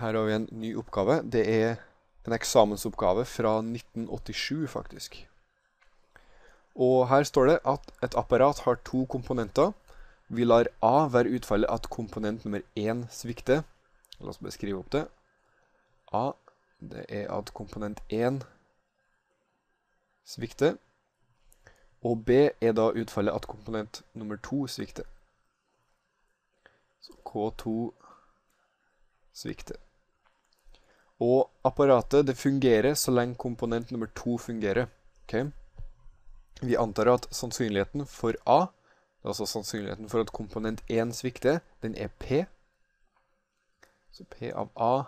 Her har vi en ny oppgave. Det er en eksamensoppgave fra 1987, faktisk. Og her står det at et apparat har to komponenter. Vi lar A være utfallet at komponent nummer 1 svikter. La oss beskrive opp det. A, det er at komponent 1 svikter. Og B er da utfallet at komponent nummer 2 svikter. Så K2 svikter. Og apparatet det fungerer så lenge komponent nummer 2 fungerer. Okay? Vi antar at sannsynligheten for A, altså sannsynligheten for at komponent 1 svikter, den er P. Så P av A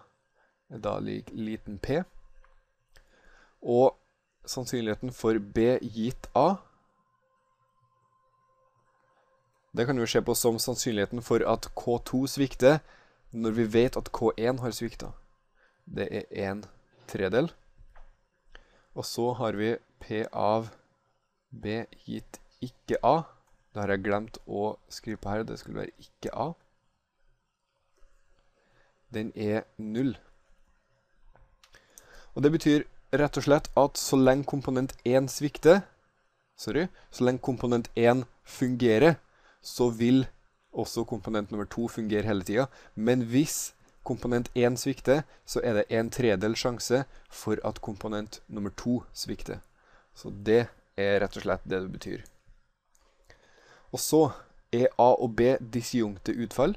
er da lik liten p. Og sannsynligheten for B gitt A, det kan vi se på som sannsynligheten for at K2 svikter når vi vet at K1 har svikta. Det er en tredel. Og så har vi P av B gitt ikke A. Det har jeg glemt å skrive på her. Det skulle være ikke A. Den er null. Og det betyr rett og slett at så lenge komponent 1 svikter, sorry, så lenge komponent 1 fungerer, så vil også komponent nummer 2 fungere hele tida. Men hvis komponent 1 svikter, så er det en tredel sjanse for at komponent nummer 2 svikter. Så det er rett og slett det det betyr. Og så er A og B disjunkte utfall.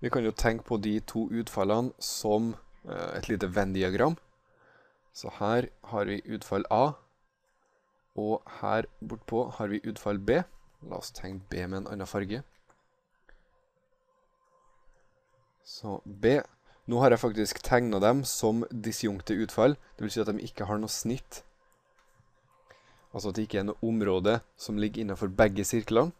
Vi kan jo tenke på de to utfallene som eh, et lite Venn-diagram. Så her har vi utfall A, og her bortpå har vi utfall B. La oss tegne B med en annen farge. Så B. Nå har jeg faktisk tegnet dem som disjunkte utfall. Det vil si at de ikke har noe snitt. Altså at det ikke er noe område som ligger innenfor begge sirklene.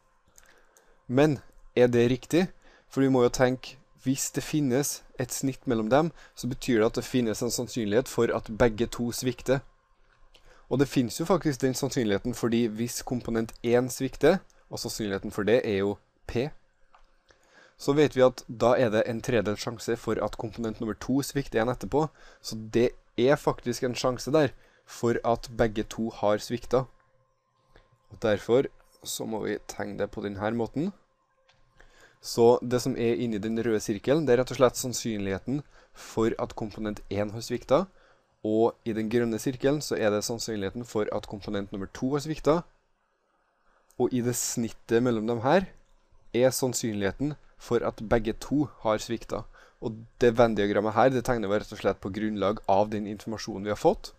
Men er det riktig? For vi må jo tenke, hvis det finnes et snitt mellom dem, så betyr det at det finnes en sannsynlighet for at begge to svikter. Og det finnes jo faktisk den sannsynligheten fordi hvis komponent 1 svikter, og sannsynligheten for det er jo P, så vet vi at da er det en tredel sjanse for at komponent nummer to svikter igjen etterpå. Så det er faktisk en sjanse der for at begge to har svikta. Og Derfor så må vi tegne det på denne måten. Så det som er inni den røde sirkelen, det er rett og slett sannsynligheten for at komponent 1 har svikta. Og i den grønne sirkelen så er det sannsynligheten for at komponent nummer 2 har svikta. Og i det snittet mellom dem her er sannsynligheten for at begge to har svikta. Og det Venn-diagrammet her det tegner vi rett og slett på grunnlag av den informasjonen vi har fått.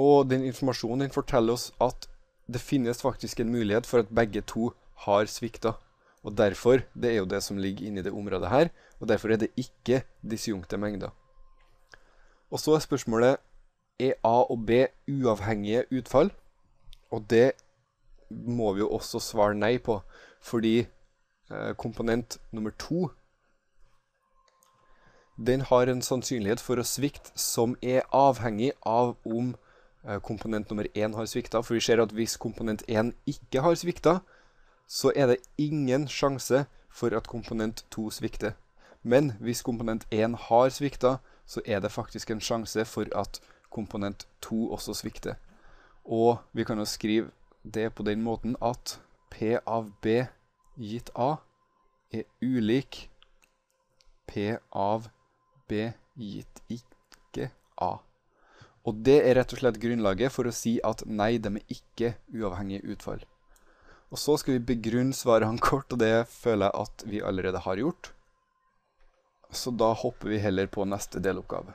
Og den informasjonen den forteller oss at det finnes faktisk en mulighet for at begge to har svikta. Og derfor, det er jo det som ligger inni det området her, og derfor er det ikke disjunkte mengder. Og så er spørsmålet, er A og B uavhengige utfall? Og det må vi jo også svare nei på, fordi komponent nummer to, den har en sannsynlighet for å svikte som er avhengig av om eh, komponent nummer 1 har svikta. For vi ser at hvis komponent 1 ikke har svikta, så er det ingen sjanse for at komponent 2 svikter. Men hvis komponent 1 har svikta, så er det faktisk en sjanse for at komponent 2 også svikter. Og vi kan jo skrive det på den måten at P av B gitt A er ulik P av B gitt ikke A. Og det er rett og slett grunnlaget for å si at nei, de er ikke uavhengige utfall. Og så skal vi begrunne svarene kort, og det føler jeg at vi allerede har gjort. Så da hopper vi heller på neste deloppgave.